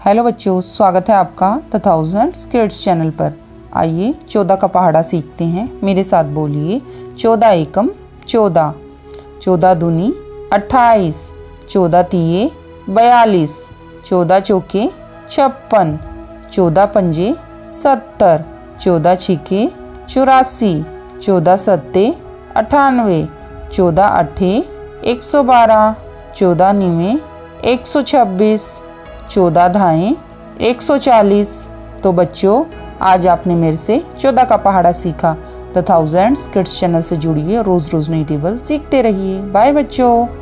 Hello बच्चों, स्वागत है आपका द थाउज़ेंड किड्स चैनल पर। आइए, चौदह का पहाड़ा सीखते हैं। मेरे साथ बोलिए, चौदह एकम, चौदह। चौदह दूनी, अट्ठाईस। चौदह तीये, बयालीस। चौदह चौके, छप्पन। चौदह पंजे, सत्तर। चौदह छिके, चौरासी। चौदह सत्ते, अठानवे। चौदह अट्ठे, एक सौ बारह। चौदह निवे, एक सौ छब्बीस। चौदह धाएँ, एक सौ चालीस। तो बच्चों, आज आपने मेरे से चौदह का पहाड़ा सीखा। द थाउजेंड्स किड्स चैनल से जुड़िए रोज़ रोज़ नई टेबल सीखते रहिए। बाय बच्चों।